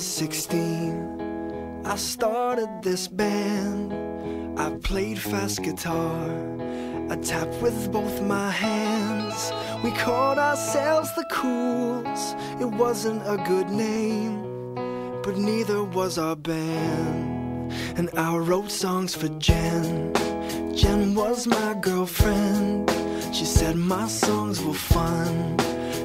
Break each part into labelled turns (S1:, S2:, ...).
S1: 16, I started this band. I played fast guitar, I tapped with both my hands. We called ourselves the Cools. It wasn't a good name, but neither was our band. And I wrote songs for Jen. Jen was my girlfriend. She said my songs were fun.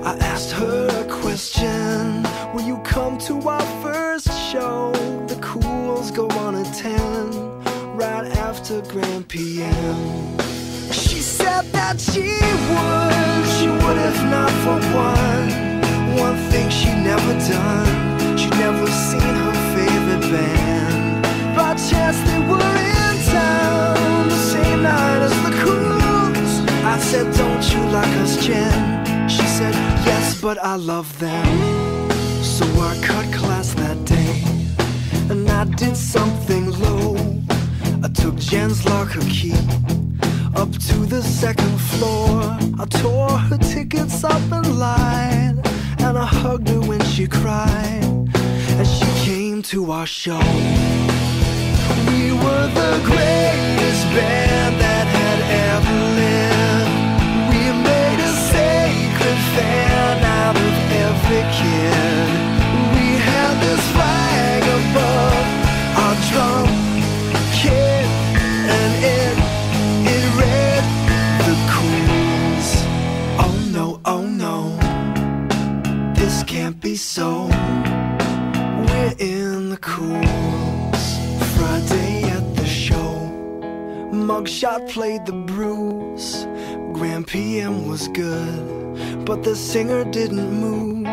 S1: I asked her a question Will you come to our first show? The Cools go on at 10 right after Grand PM. She said that she would, she would if not for one. One thing she'd never done, she'd never seen her Don't you like us, Jen? She said, Yes, but I love them. So I cut class that day, and I did something low. I took Jen's locker key up to the second floor. I tore her tickets up and lied, and I hugged her when she cried. And she came to our show. We were the greatest band so. We're in the cools. Friday at the show. Mugshot played the bruise. Grand PM was good, but the singer didn't move.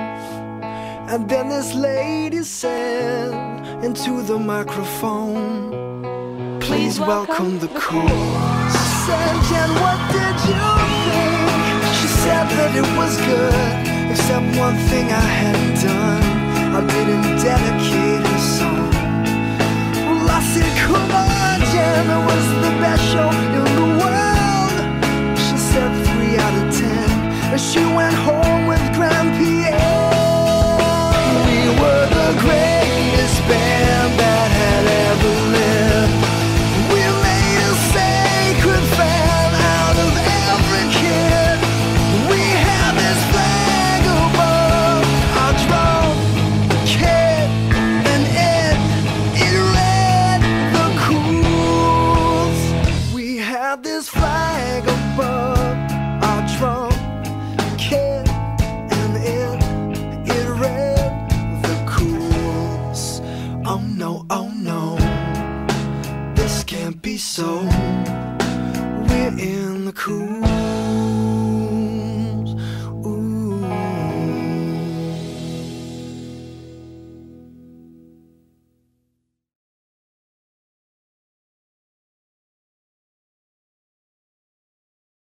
S1: And then this lady said into the microphone, Please welcome the cools. Said Jen, what did you think? She said that it was good, except one thing I hadn't done. I didn't dedicate a song. Well, I said, come on, so.